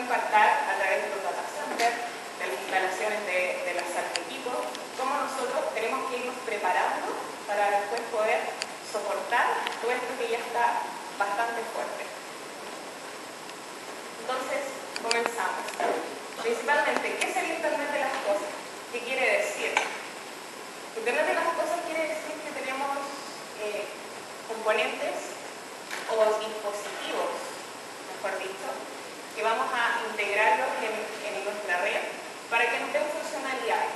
impactar a través de los data centers, de las instalaciones de, de las equipos, cómo nosotros tenemos que irnos preparando para después poder soportar todo esto que ya está bastante fuerte. Entonces, comenzamos. Principalmente, ¿qué es el Internet de las Cosas? ¿Qué quiere decir? Internet de las Cosas quiere decir que tenemos eh, componentes o dispositivos, mejor dicho, que vamos a integrarlos en, nuestra red para que nos den funcionalidades.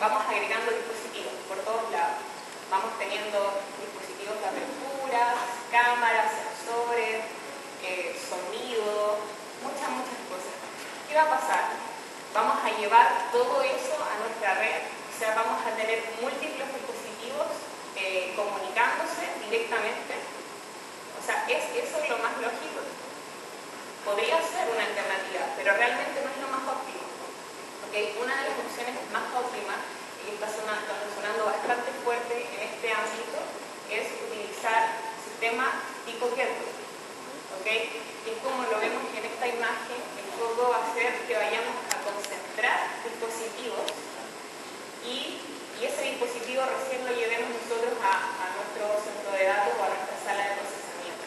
Vamos agregando dispositivos por todos lados? Vamos teniendo dispositivos de apertura, cámaras, sensores, eh, sonido, muchas, muchas cosas. ¿Qué va a pasar? Vamos a llevar todo eso a nuestra red, o sea, vamos a tener múltiples dispositivos eh, comunicándose directamente. O sea, es, eso es lo más lógico. Podría ser una alternativa, pero realmente no es lo. ¿Okay? Una de las opciones más óptimas, y está sonando, bastante fuerte en este ámbito, es utilizar sistema tipo Kerberos. ¿ok? Y como lo vemos en esta imagen, el foco va a ser que vayamos a concentrar dispositivos y, y ese dispositivo recién lo llevemos nosotros a, a nuestro centro de datos o a nuestra sala de procesamiento.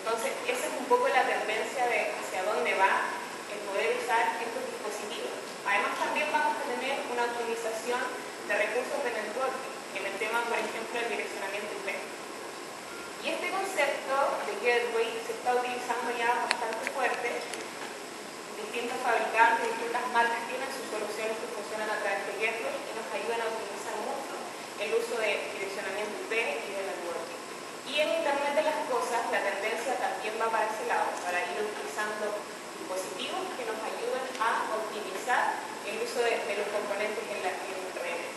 Entonces, esa es un poco la tendencia de hacia dónde va el poder usar estos dispositivos. Además, también vamos a tener una optimización de recursos de networking en el tema, por ejemplo, del direccionamiento IP. Y este concepto de gateway se está utilizando ya bastante fuerte. Distintos fabricantes, distintas marcas tienen sus soluciones que funcionan a través de gateway y nos ayudan a optimizar mucho el uso de direccionamiento IP y de networking. Y en Internet de las Cosas la tendencia también va para ese lado, para ir utilizando dispositivos que nos ayuden a optimizar uso de, de los componentes en, la, en redes.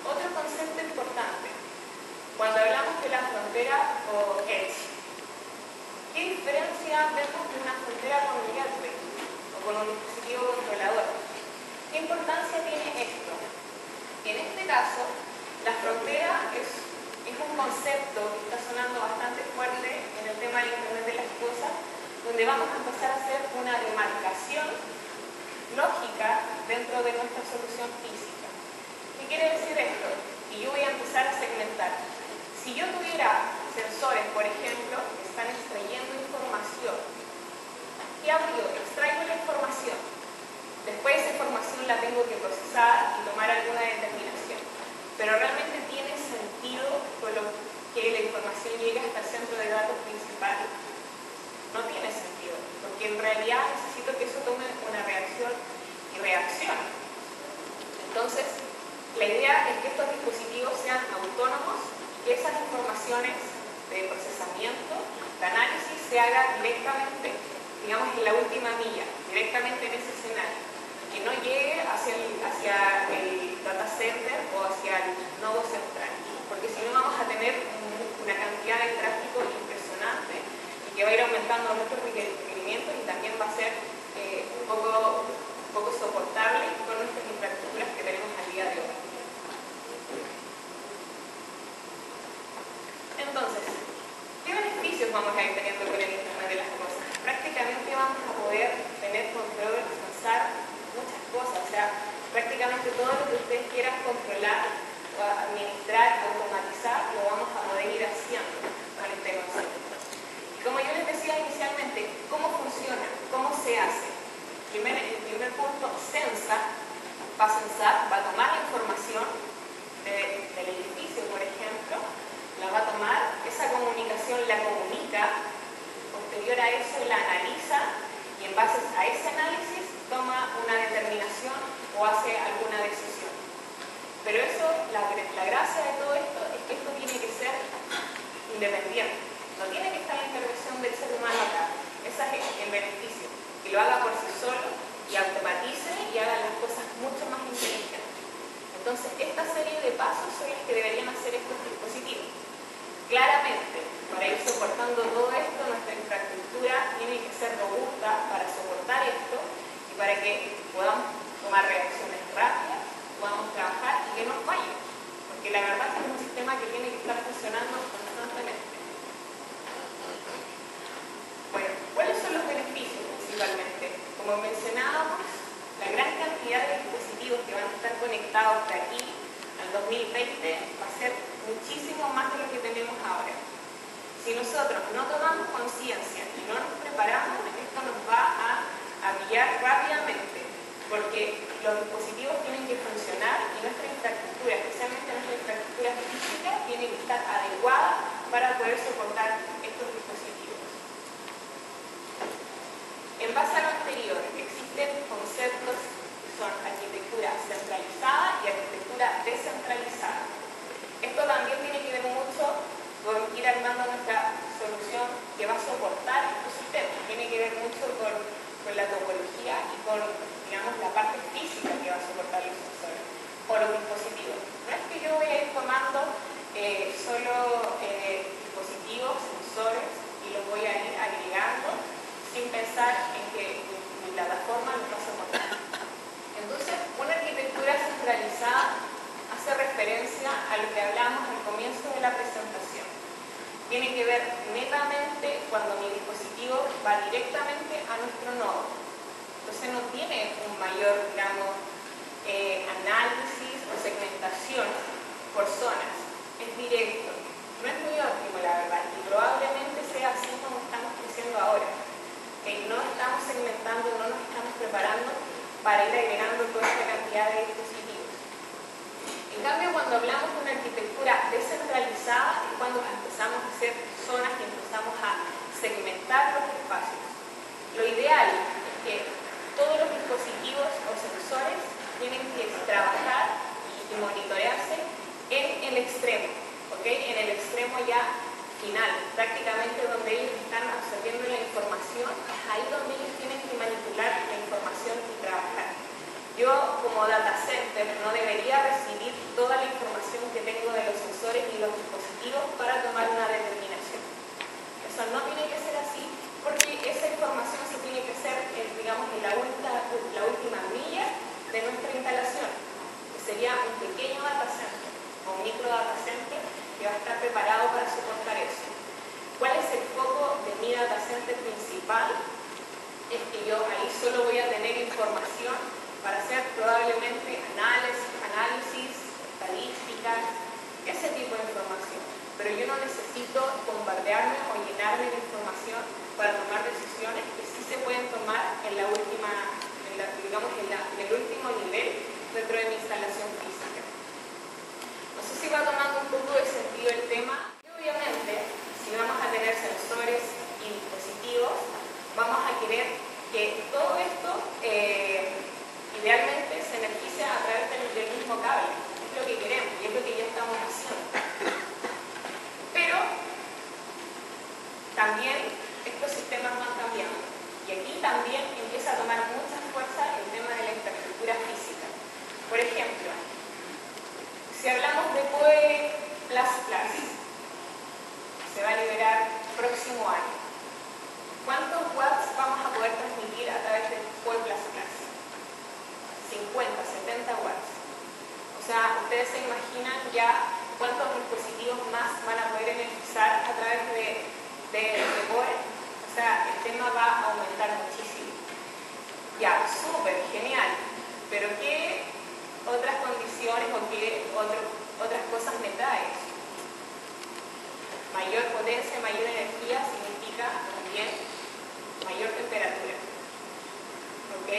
Otro concepto importante, cuando hablamos de la frontera o edge, ¿qué diferencia vemos de una frontera con un gateway o con un dispositivo controlador? ¿Qué importancia tiene esto? En este caso, la frontera es, es un concepto que está sonando bastante fuerte en el tema del Internet de las Cosas, donde vamos a empezar a hacer una demarcación lógica dentro de nuestra solución física. ¿Qué quiere decir esto? Y yo voy a empezar a segmentar. Si yo tuviera sensores, por ejemplo, que están extrayendo información, ¿qué hago yo? Extraigo la información. Después esa información la tengo que procesar y tomar alguna determinación. Pero realmente tiene sentido con lo que la información llegue hasta el centro de datos principal. No tiene sentido, porque en realidad necesito que eso tome y reacción. Entonces, la idea es que estos dispositivos sean autónomos, que esas informaciones de procesamiento, de análisis, se haga directamente, digamos, en la última milla, directamente en ese escenario, que no llegue hacia el, hacia el data center o hacia punto, censa, va a censar, va a tomar la información del edificio, por ejemplo, la va a tomar, esa comunicación la comunica, posterior a eso la analiza y en base a ese análisis toma una determinación o hace alguna decisión. Pero eso, la, gracia de todo esto es que esto tiene que ser independiente. No tiene que estar la intervención del ser humano acá. Esa es el beneficio. Que lo haga por sí solo, final, prácticamente donde ellos están absorbiendo la información, ahí donde ellos tienen que manipular la información y trabajar. Yo como data sea, ustedes se imaginan ya cuántos dispositivos más van a poder energizar a través de, de, de. O sea, el tema va a aumentar muchísimo. Ya, súper, genial. Pero ¿qué otras condiciones o qué otras cosas me trae? Mayor potencia, mayor energía significa también mayor temperatura. ¿Ok?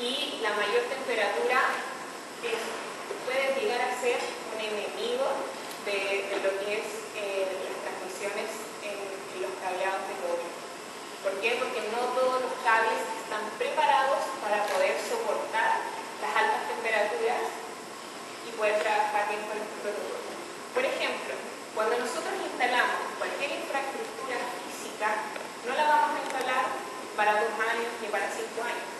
Y la mayor temperatura es, puede llegar a ser un enemigo de, lo que es eh, las transmisiones en, los cableados de cobre. ¿Por qué? Porque no todos los cables están preparados para poder soportar las altas temperaturas y poder trabajar bien con el protocolo. Por ejemplo, cuando nosotros instalamos cualquier infraestructura física, no la vamos a instalar para dos años ni para cinco años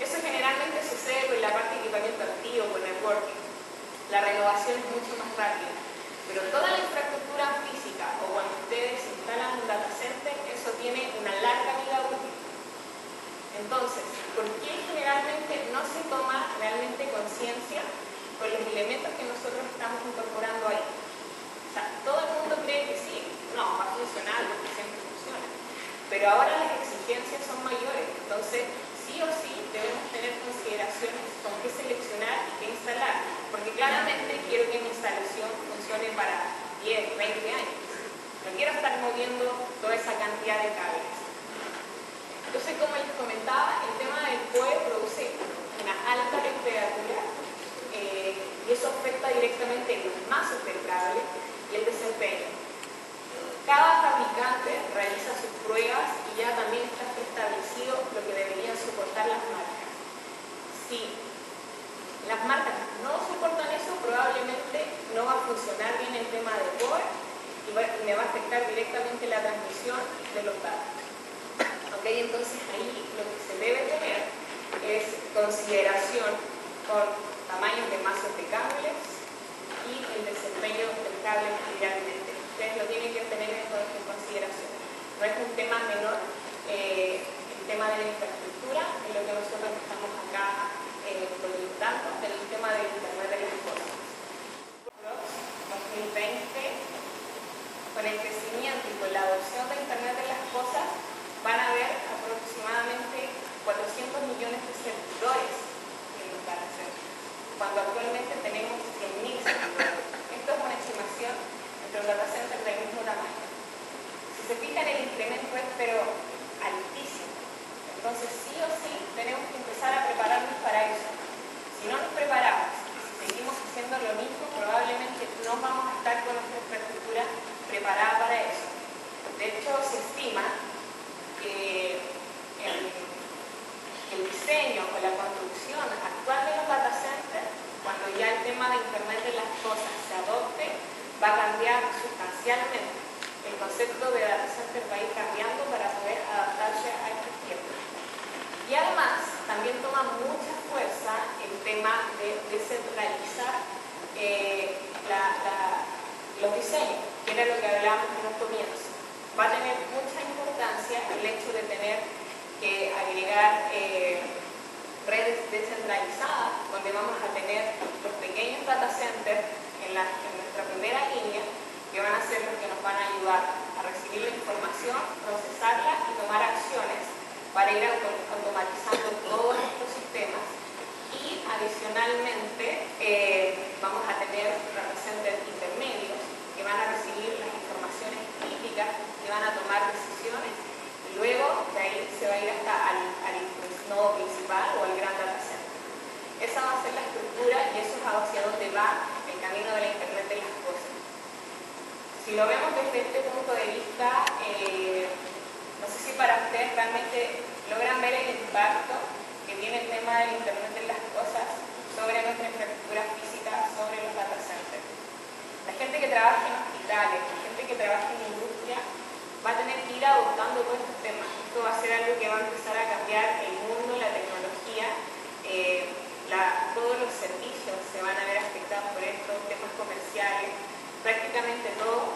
eso generalmente sucede con la parte de equipamiento activo, con networking. La renovación es mucho más rápida. Pero toda la infraestructura física o cuando ustedes instalan un data center, eso tiene una larga vida útil. Entonces, ¿por qué generalmente no se toma realmente conciencia con los elementos que nosotros estamos incorporando ahí? O sea, todo el mundo cree que sí, no, va a funcionar porque siempre funciona. Pero ahora las exigencias son mayores, entonces sí o sí debemos tener consideraciones con qué seleccionar y qué instalar, porque claramente quiero que mi instalación funcione para 10, 20 años. No quiero estar moviendo toda esa cantidad de cables. Entonces, como les comentaba, el tema del POE produce una alta temperatura eh, y eso afecta directamente los masos del cable y el desempeño. Cada fabricante realiza sus pruebas y ya también está establecido lo que deberían soportar las marcas. Si las marcas no soportan eso, probablemente no va a funcionar bien el tema de power y, me va a afectar directamente la transmisión de los datos. ¿Okay? Entonces ahí lo que se debe tener es consideración con tamaños de masas de cables y el desempeño del cable generalmente ustedes lo tienen que tener en, consideración. No es un tema menor eh, el tema de la infraestructura, en lo que nosotros estamos acá eh, proyectando, el tema del Internet de las Cosas. 2020, con el crecimiento y con la adopción de Internet de las Cosas, van a haber aproximadamente 400 millones de servidores en los data cuando actualmente tenemos 100.000 servidores. Esto es una estimación entre los data centers del mismo tamaño. Si se fijan, el incremento es pero altísimo. Entonces, sí o sí, tenemos que empezar a prepararnos para eso. Si no nos preparamos, si seguimos haciendo lo mismo, probablemente no vamos a estar con nuestra infraestructura preparada para eso. De hecho, se estima que el, diseño o la construcción actual de los data centers, cuando ya el tema de Internet de las cosas se adopte, va a cambiar sustancialmente. El concepto de data center va a ir cambiando para poder adaptarse a tiempos. Y además, también toma mucha fuerza el tema de descentralizar eh, los diseños, que era lo que hablábamos en un comienzo. Va a tener mucha importancia el hecho de tener que agregar eh, redes descentralizadas, donde vamos a tener los pequeños data centers en, la, nuestra primera línea, que van a ser los que nos van a ayudar a recibir la información, procesarla y tomar acciones para ir automatizando todos estos sistemas y adicionalmente eh, vamos a tener representantes intermedios que van a recibir las informaciones críticas, que van a tomar decisiones y luego de ahí se va a ir hasta al, nodo principal o al gran data. Esa va a ser la estructura y eso es hacia dónde va el camino de la Internet de las cosas. Si lo vemos desde este punto de vista, eh, no sé si para ustedes realmente logran ver el impacto que tiene el tema del Internet de las Cosas sobre nuestra infraestructura física, sobre los data centers. La gente que trabaja en hospitales, la gente que trabaja en industria, va a tener que ir adoptando todos estos temas. Esto va a ser algo que va a empezar a cambiar el mundo, la tecnología, eh, todos los servicios se van a ver afectados por esto, temas comerciales, prácticamente todo,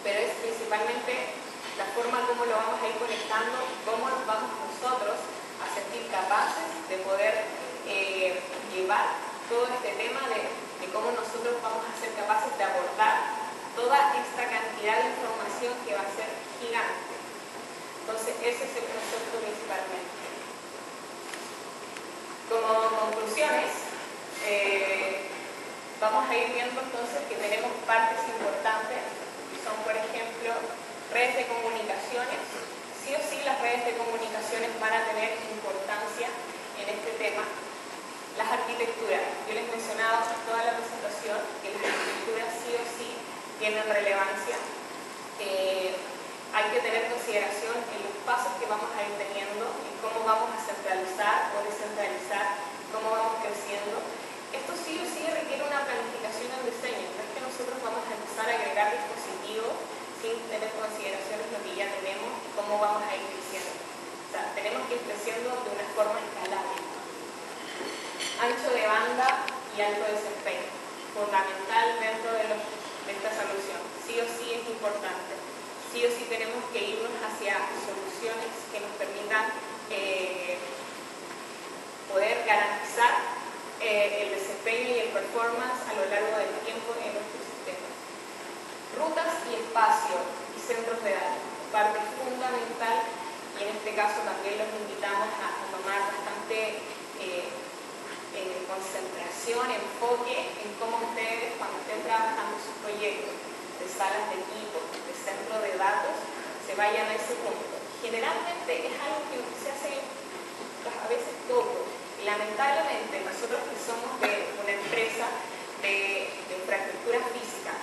pero es principalmente la forma como lo vamos a ir conectando, cómo vamos nosotros a sentir capaces de poder eh, llevar todo este tema de, cómo nosotros vamos a ser capaces de abordar toda esta cantidad de información que va a ser gigante. Entonces, ese es el concepto principalmente. Como conclusiones, eh, vamos a ir viendo entonces que tenemos partes importantes, que son, por ejemplo, redes de comunicaciones. Sí o sí las redes de comunicaciones van a tener importancia en este tema. Las arquitecturas. Yo les mencionaba en toda la presentación que las arquitecturas sí o sí tienen relevancia. Eh, hay que tener consideración en los pasos que vamos a ir teniendo y cómo vamos a centralizar o descentralizar, cómo vamos creciendo. Esto sí o sí requiere una planificación en diseño, no es que nosotros vamos a empezar a agregar dispositivos sin tener consideración en lo que ya tenemos y cómo vamos a ir creciendo. O sea, tenemos que ir creciendo de una forma escalable. Ancho de banda y alto desempeño, fundamental dentro de, esta solución. Sí o sí es importante sí o sí tenemos que irnos hacia soluciones que nos permitan eh, poder garantizar eh, el desempeño y el performance a lo largo del tiempo en nuestros sistemas. Rutas y espacio y centros de datos, parte fundamental este caso también los invitamos a tomar bastante eh, eh, concentración, enfoque en cómo ustedes, cuando estén trabajando sus proyectos de salas de equipo, de centro de datos, se vayan a ese punto. Generalmente es algo que se hace pues, a veces poco. Lamentablemente nosotros que somos de una empresa de, de infraestructura física,